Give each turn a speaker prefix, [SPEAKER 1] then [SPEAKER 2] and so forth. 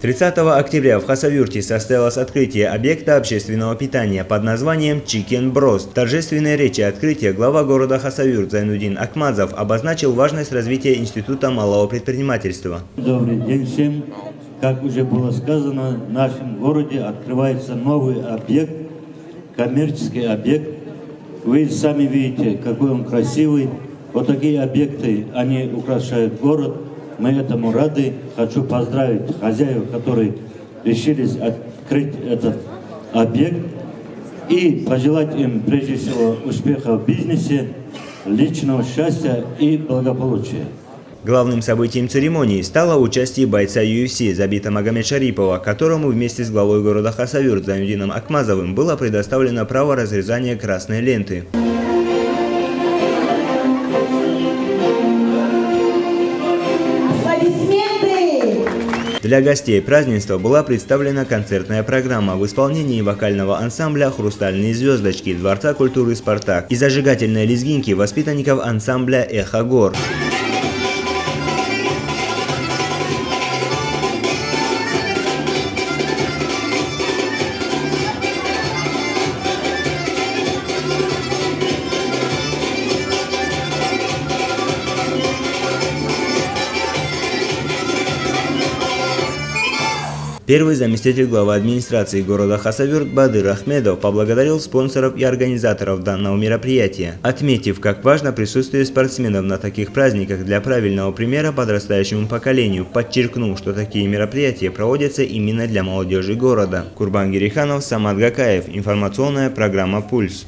[SPEAKER 1] 30 октября в Хасавюрте состоялось открытие объекта общественного питания под названием Chicken Bros. торжественной речи открытия глава города Хасавюрт Зайнудин Акмазов обозначил важность развития Института малого предпринимательства.
[SPEAKER 2] Добрый день всем. Как уже было сказано, в нашем городе открывается новый объект, коммерческий объект. Вы сами видите, какой он красивый. Вот такие объекты, они украшают город. Мы этому рады. Хочу поздравить хозяев, которые решились открыть этот объект. И пожелать им, прежде всего, успеха в бизнесе, личного счастья и благополучия.
[SPEAKER 1] Главным событием церемонии стало участие бойца UFC Забита Магомед Шарипова, которому вместе с главой города Хасавюрт Замюдином Акмазовым было предоставлено право разрезания красной ленты. Для гостей празднества была представлена концертная программа в исполнении вокального ансамбля «Хрустальные звездочки» Дворца культуры «Спартак» и зажигательной лезгинки воспитанников ансамбля «Эхо гор». Первый заместитель главы администрации города Хасавюрт Бадыр Ахмедов поблагодарил спонсоров и организаторов данного мероприятия, отметив, как важно присутствие спортсменов на таких праздниках для правильного примера подрастающему поколению, подчеркнув, что такие мероприятия проводятся именно для молодежи города. Курбан Гериханов, Самат Гакаев. Информационная программа «Пульс».